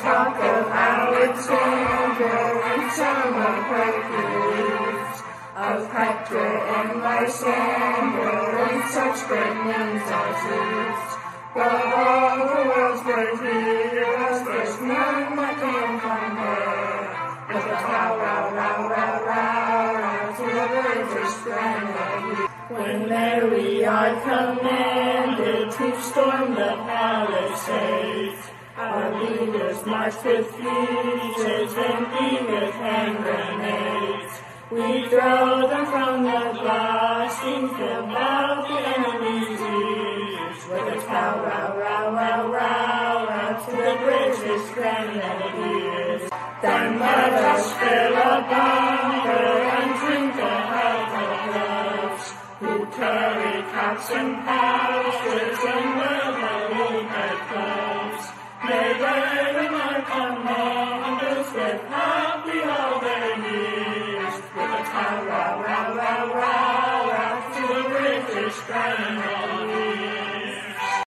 talk of Alexander and some of Hercules, of Hector and Lysander and such great names as these. But all the world's great heroes, there's none that can compare with the cow, row, row, row, row, row to the British grenadiers. When we are commanded to storm the palisades, our leaders march with fugitives and we with hand grenades. We throw them from the blasting field about the enemy's ears. With a cow, row, row, row, row, row to the British grenadiers. Then let us fill a bunker and drink a health of those who carry caps and pouches and our commanders live happy all with a British.